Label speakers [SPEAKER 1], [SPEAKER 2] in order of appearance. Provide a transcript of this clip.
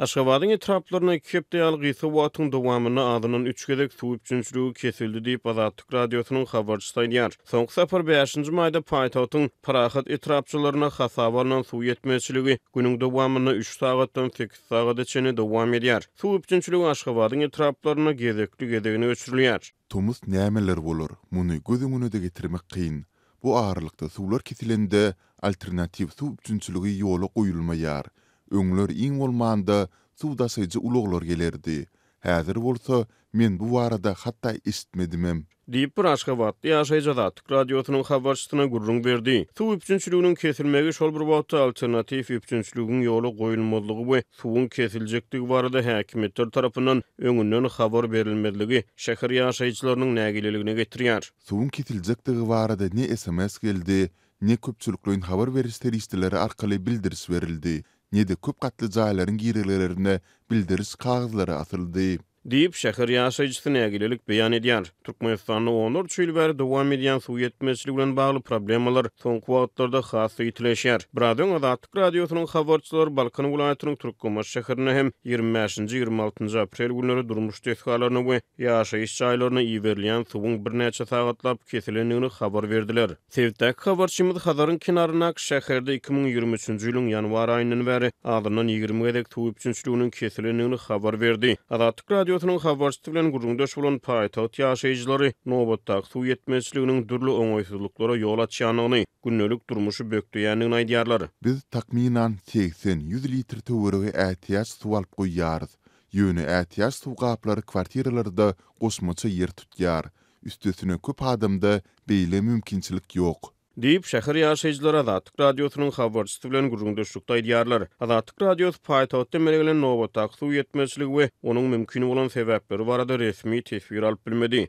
[SPEAKER 1] Aşgabadyň etraplarynda iki hepde ýaly gysga wagtyň dowamynda azyndan üç gezek suw üpjünçiligi kesildi diýip, Azatlyk Radiosynyň habarçysy aýdýar. Soňky sapar bäşinji maýda paýtagtyň Parahat etrapçalaryna hasaba alnan suw ýetmezçiligi günüň dowamynda üç sagatdan sekiz sagada çenli dowam edýär. Suw üpjünçiligi Aşgabadyň etraplarynda gezekli-gezegine öçürilýär.
[SPEAKER 2] Tomus nämeler bolar? Muny göz öňüne-de getirmek kyn. Bu aralykda suwlar kesilende alternatiw suw üpjünçiligi ýola goýulmaýar. Öňler iň bolmanda suw daşaýjy ulaglar gelerdi. Häzir bolsa men bu barada hatda eşitmedimem.
[SPEAKER 1] Diýip, bir aşgabatly ýaşaýjy Azatlyk Radiosynyň habarçysyna gürrüň berdi. Suw üpjünçiliginiň kesilmegi şol bir wagtda alternatiw üpjünçiligiň ýola goýulmazlygy we suwuň kesiljekdigi barada häkimiýetler tarapyndan öňünden habar berilmezligi şäher ýaşaýjylarynyň nägileligine getirýär.
[SPEAKER 2] Suwuň kesiljekdigi barada ne sms geldi, ne köpçülikleýin habar beriş serişdeleri arkaly bildiriş berildi, ne-de köp gatly jaýlaryň girelgelerine bildiriş kagyzlary asyldy.
[SPEAKER 1] Diýip, şäher ýaşaýjysy nägilelik beýan edýär. Türkmenistanda onlarça ýyl bäri dowam edýän suw ýetmezçiligi bilen bagly problemalar soňky wagtlarda has-da ýitileşýär. Biraz öň Azatlyk Radiosynyň habarçylary Balkan welaýatynyň Türkmenbaşy şäherinde hem ýigrimi bäşinji, ýigrimi altynjy aprel günleri durmuş desgalaryna we ýaşaýyş jaýlaryna iberilýän suwuň birnäçe sagatlap kesilendigini habar berdiler. Sebitdäki habarçymyz Hazaryň kenaryndaky şäherde iki müň ýigrimi üçünji ýylyň ýanwar aýyndan bäri azyndan ýigrimi gezek suw üpjünçiliginiň kesilendigini habar berdi. Azatlyk Radiosynyň habarçysy bilen gürrüňdeş bolan paýtagt ýaşaýjylary nobatdaky suw ýetmezçiliginiň dürli oňaýsyzlyklara ýol açýandygyny, gündelik durmuşy bökdeýändigini aýdýarlar.
[SPEAKER 2] Biz takmynan segsen, ýüz litr töweregi ätiýaç suw alyp goýýarys. Ýöne ätiýaç suw gaplary kwartiralarda goşmaça ýer tutýar, üstesine köp adamda beýle mümkinçilik ýok.
[SPEAKER 1] Diýip, şäher ýaşaýjylary Azatlyk Radiosynyň habarçysy bilen gürrüňdeşlikde aýdýarlar. Azatlyk Radiosy paýtagtda emele gelen nobatdaky suw ýetmezçiligi we onuň mümkin bolan sebäpleri barada resmi teswir alyp bilmedi.